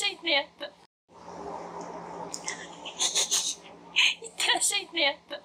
Hit-Nyheter! Hit-Nyheter!